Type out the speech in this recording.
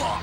わ